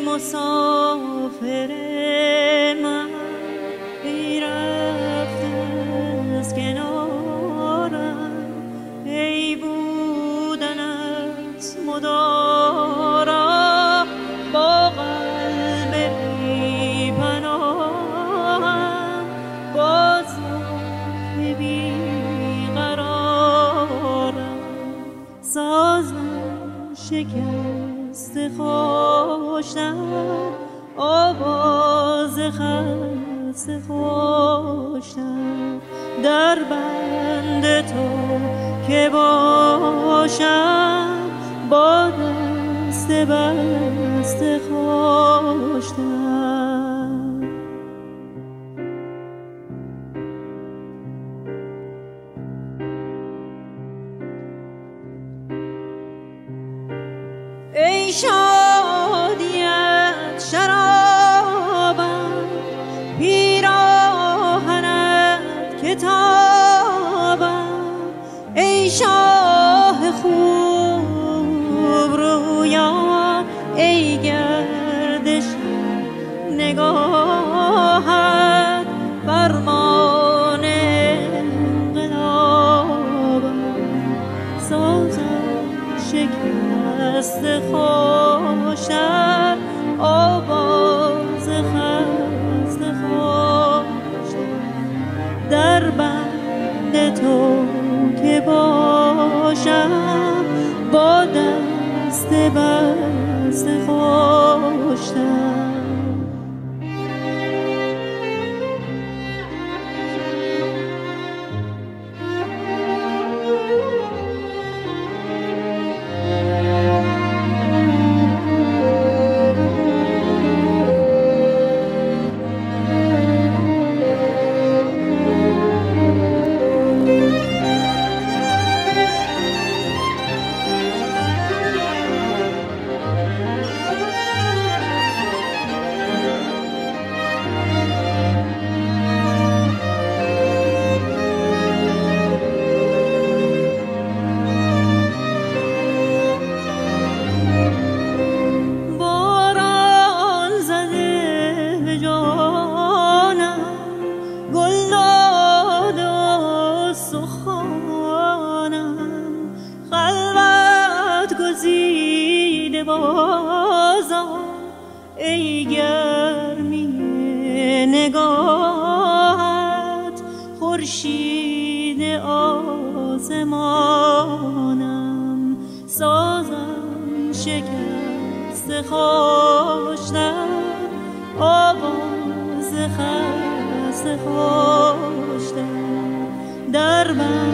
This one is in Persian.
مسافر من ای رفته از کنارم ای بودنت مدارا با قلب بی پناهم باز بی قرارم سازم خوشم آواز خست خوشم در بند تو که باشم با دست بست شادیت شرابم پیراهنت کتابم. ای شاه خوب رویان ای گردش نگاهت فرمان انقلابم. سازم شکست خوشم آواز خست خوشم. در بند تو که باشم با دست بست خوشم. گزیده بازم ای گرمی نگاهت خورشید آسمانم سازم شکست خوشتر آواز خست خوشتر در بند